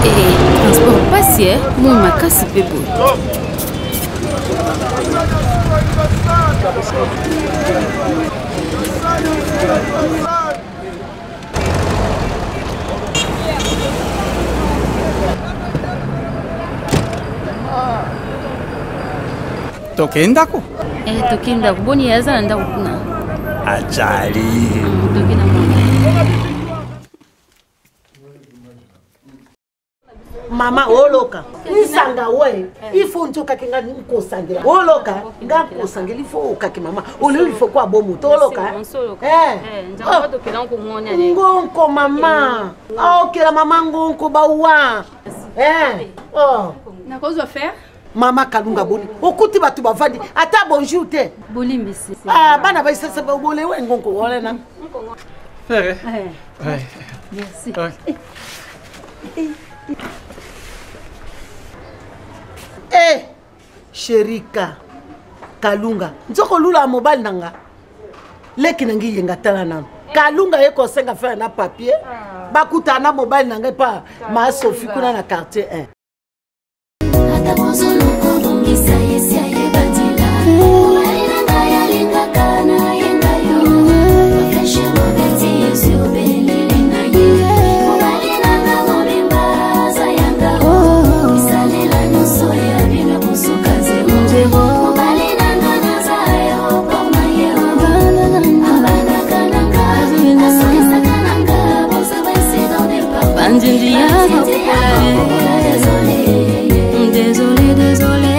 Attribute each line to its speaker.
Speaker 1: transport mpasi moi makasi mpe boye tokei ndako eh, tokei ndako boni aza ndako kuna
Speaker 2: ajali mm, mama oloka nsanga we eh. ifo ntiokaki nga nkosangela oloka nga nkosangela ifo okaki mama olio lifo kua bo moto oloka eh. Eh,
Speaker 1: oh. ngonko mama ah,
Speaker 2: okela mama ngonko bawa oh. nakozwa faire mama kalunga boni okuti bato bavandi ata bonjour te bolimbisi ah, bana baisasa bolewe ngonko olena
Speaker 1: frère merci
Speaker 2: e sherika kalunga nzoko lula ya mobali na nga leki nangi yenga tala nano eh. kalunga ye kosenga fere na papier ah. bakutana mobali na ngai mpa masofi kuna na quartier 1
Speaker 1: Désolé, désolé.